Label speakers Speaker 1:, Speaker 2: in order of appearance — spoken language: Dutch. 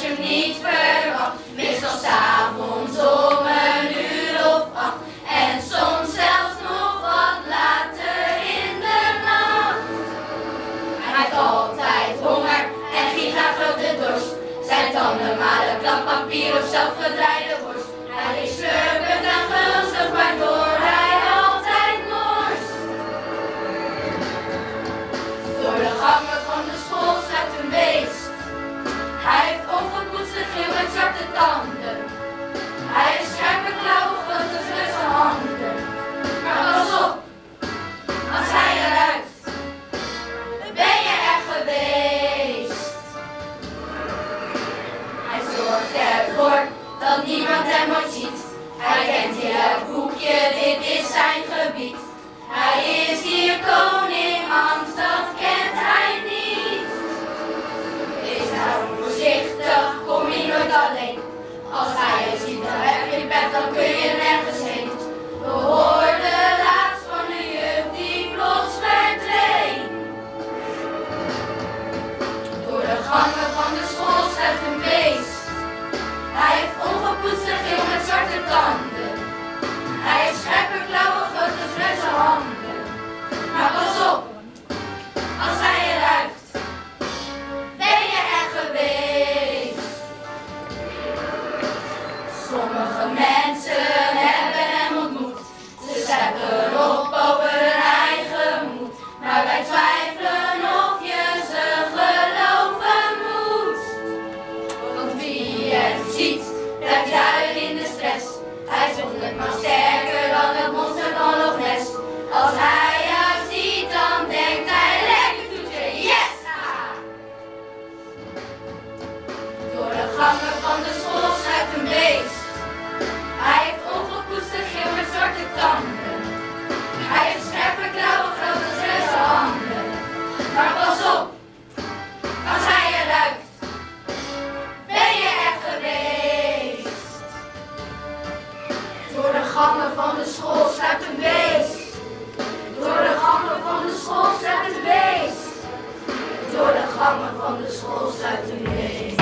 Speaker 1: je hem niet verwacht. dat niemand hem ooit ziet. Hij kent elk hoekje, dit is zijn gebied. Hij is hier koning, angst dat kent hij niet. Is daarom nou voorzichtig, kom je nooit alleen. Als hij je ziet, dan heb je pet, dan kun je nergens heen. We hoorden laatst van de jeugd die plots verdween. Door de gangen ziet, duik jij in de stress. de school staat een beest. Door de gangen van de school staat een beest. Door de gangen van de school staat een beest.